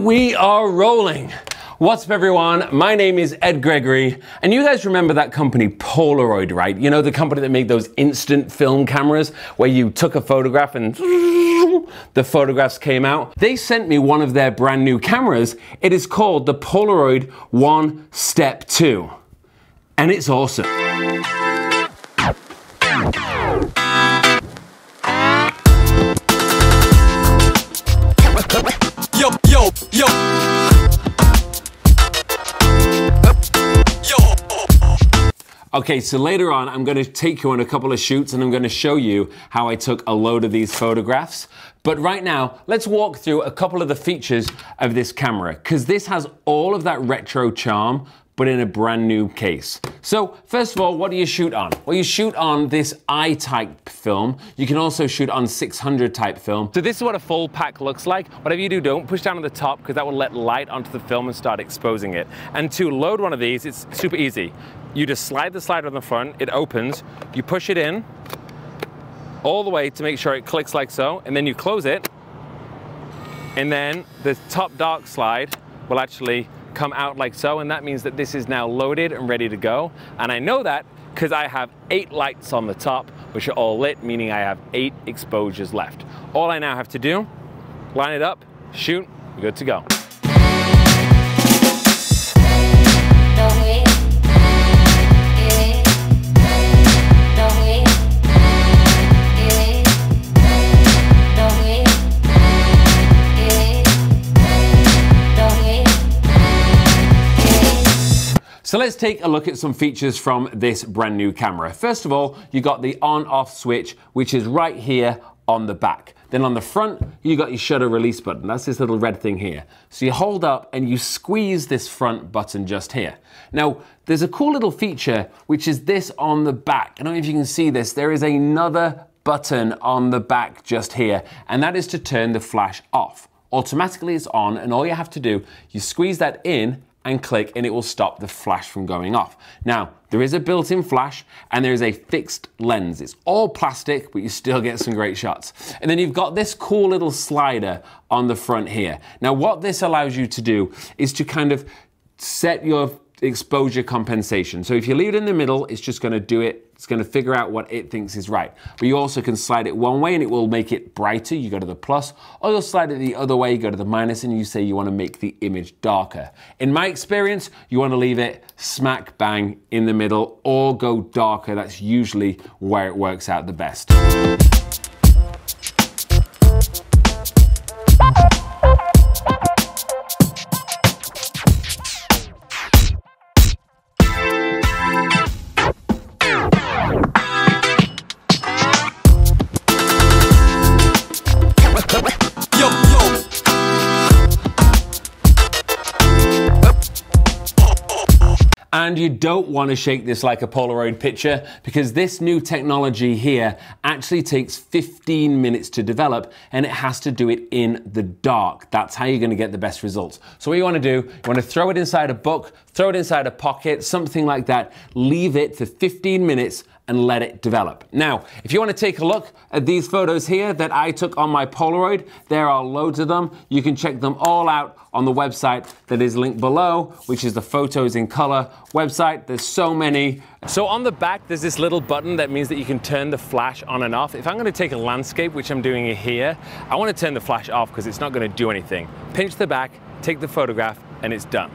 We are rolling. What's up everyone? My name is Ed Gregory and you guys remember that company Polaroid, right? You know the company that made those instant film cameras where you took a photograph and the photographs came out? They sent me one of their brand new cameras. It is called the Polaroid One Step 2 and it's awesome. Okay, so later on, I'm going to take you on a couple of shoots and I'm going to show you how I took a load of these photographs. But right now, let's walk through a couple of the features of this camera because this has all of that retro charm, but in a brand new case. So first of all, what do you shoot on? Well, you shoot on this I-type film. You can also shoot on 600 type film. So this is what a full pack looks like. Whatever you do, don't push down on the top because that will let light onto the film and start exposing it. And to load one of these, it's super easy. You just slide the slider on the front, it opens, you push it in all the way to make sure it clicks like so, and then you close it, and then the top dark slide will actually come out like so, and that means that this is now loaded and ready to go. And I know that because I have eight lights on the top, which are all lit, meaning I have eight exposures left. All I now have to do, line it up, shoot, good to go. So let's take a look at some features from this brand new camera. First of all, you got the on off switch, which is right here on the back. Then on the front, you got your shutter release button. That's this little red thing here. So you hold up and you squeeze this front button just here. Now, there's a cool little feature, which is this on the back. I don't know if you can see this. There is another button on the back just here, and that is to turn the flash off. Automatically it's on, and all you have to do, you squeeze that in and click and it will stop the flash from going off. Now, there is a built-in flash and there is a fixed lens. It's all plastic, but you still get some great shots. And then you've got this cool little slider on the front here. Now, what this allows you to do is to kind of set your exposure compensation. So if you leave it in the middle, it's just gonna do it it's going to figure out what it thinks is right. But you also can slide it one way and it will make it brighter. You go to the plus, or you'll slide it the other way, you go to the minus, and you say you want to make the image darker. In my experience, you want to leave it smack bang in the middle or go darker. That's usually where it works out the best. And you don't want to shake this like a Polaroid picture because this new technology here actually takes 15 minutes to develop and it has to do it in the dark. That's how you're going to get the best results. So what you want to do, you want to throw it inside a book, throw it inside a pocket, something like that. Leave it for 15 minutes and let it develop. Now, if you want to take a look at these photos here that I took on my Polaroid, there are loads of them. You can check them all out on the website that is linked below, which is the Photos in Color website. There's so many. So on the back, there's this little button that means that you can turn the flash on and off. If I'm gonna take a landscape, which I'm doing here, I wanna turn the flash off because it's not gonna do anything. Pinch the back, take the photograph, and it's done.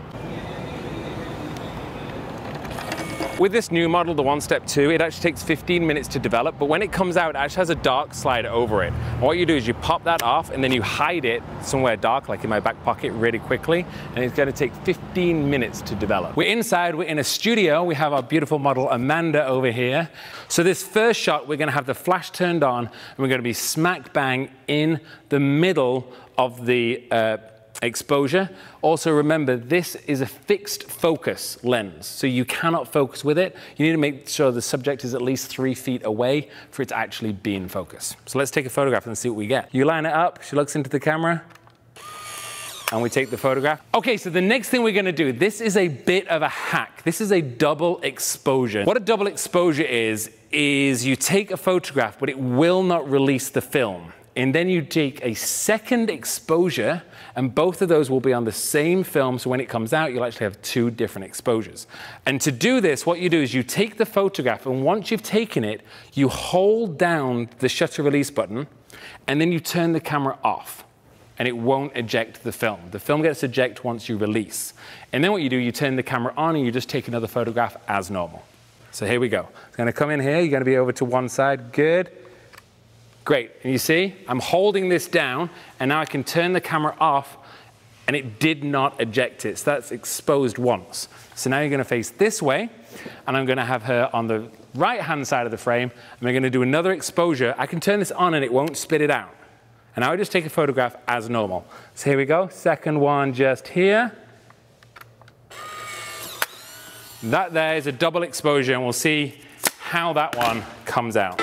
With this new model, the One Step 2, it actually takes 15 minutes to develop, but when it comes out, it actually has a dark slide over it. And what you do is you pop that off and then you hide it somewhere dark, like in my back pocket, really quickly, and it's gonna take 15 minutes to develop. We're inside, we're in a studio, we have our beautiful model Amanda over here. So this first shot, we're gonna have the flash turned on, and we're gonna be smack bang in the middle of the uh, exposure. Also remember, this is a fixed focus lens, so you cannot focus with it. You need to make sure the subject is at least three feet away for it to actually be in focus. So let's take a photograph and see what we get. You line it up, she looks into the camera, and we take the photograph. Okay, so the next thing we're gonna do, this is a bit of a hack. This is a double exposure. What a double exposure is, is you take a photograph, but it will not release the film and then you take a second exposure, and both of those will be on the same film. So when it comes out, you'll actually have two different exposures. And to do this, what you do is you take the photograph, and once you've taken it, you hold down the shutter release button, and then you turn the camera off and it won't eject the film. The film gets ejected once you release. And then what you do, you turn the camera on and you just take another photograph as normal. So here we go. It's gonna come in here, you're gonna be over to one side, good. Great, and you see, I'm holding this down and now I can turn the camera off and it did not eject it. So that's exposed once. So now you're gonna face this way and I'm gonna have her on the right-hand side of the frame and we're gonna do another exposure. I can turn this on and it won't spit it out. And now I just take a photograph as normal. So here we go, second one just here. That there is a double exposure and we'll see how that one comes out.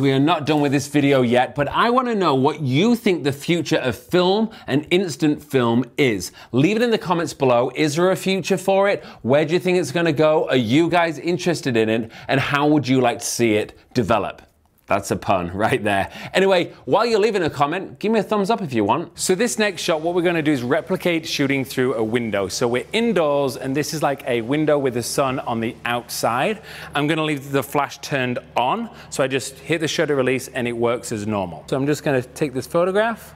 We are not done with this video yet, but I want to know what you think the future of film and instant film is. Leave it in the comments below. Is there a future for it? Where do you think it's going to go? Are you guys interested in it? And how would you like to see it develop? That's a pun right there. Anyway, while you're leaving a comment, give me a thumbs up if you want. So this next shot, what we're gonna do is replicate shooting through a window. So we're indoors and this is like a window with the sun on the outside. I'm gonna leave the flash turned on. So I just hit the shutter release and it works as normal. So I'm just gonna take this photograph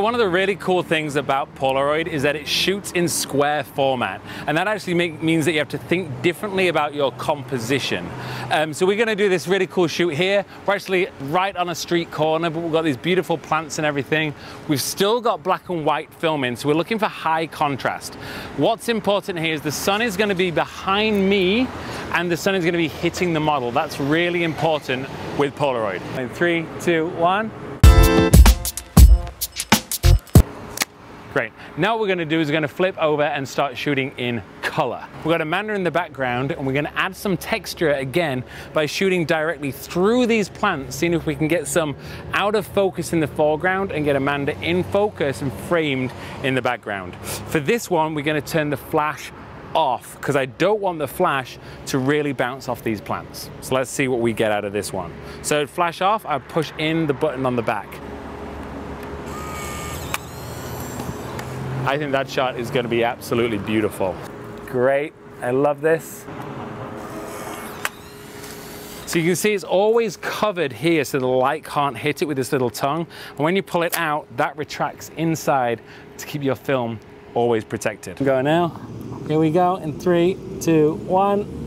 So one of the really cool things about Polaroid is that it shoots in square format. And that actually make, means that you have to think differently about your composition. Um, so we're gonna do this really cool shoot here. We're actually right on a street corner, but we've got these beautiful plants and everything. We've still got black and white film in, so we're looking for high contrast. What's important here is the sun is gonna be behind me and the sun is gonna be hitting the model. That's really important with Polaroid. In three, two, one. Great. Now what we're gonna do is we're gonna flip over and start shooting in color. We've got Amanda in the background and we're gonna add some texture again by shooting directly through these plants, seeing if we can get some out of focus in the foreground and get Amanda in focus and framed in the background. For this one, we're gonna turn the flash off because I don't want the flash to really bounce off these plants. So let's see what we get out of this one. So flash off, I push in the button on the back. I think that shot is going to be absolutely beautiful. Great, I love this. So you can see it's always covered here so the light can't hit it with this little tongue. And when you pull it out, that retracts inside to keep your film always protected. Go now. Here we go in three, two, one.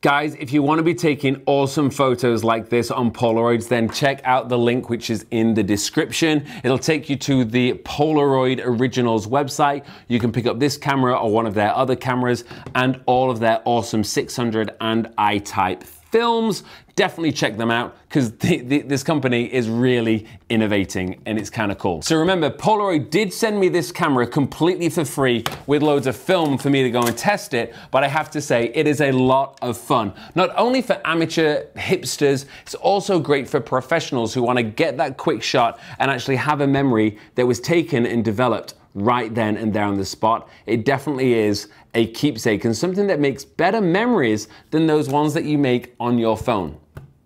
Guys, if you want to be taking awesome photos like this on Polaroids, then check out the link which is in the description. It'll take you to the Polaroid Originals website. You can pick up this camera or one of their other cameras and all of their awesome 600 and I-type films. Definitely check them out because this company is really innovating and it's kind of cool. So remember, Polaroid did send me this camera completely for free with loads of film for me to go and test it, but I have to say it is a lot of fun. Not only for amateur hipsters, it's also great for professionals who want to get that quick shot and actually have a memory that was taken and developed right then and there on the spot. It definitely is a keepsake and something that makes better memories than those ones that you make on your phone.